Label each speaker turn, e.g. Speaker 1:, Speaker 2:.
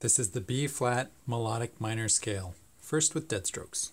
Speaker 1: This is the B-flat melodic minor scale, first with dead strokes.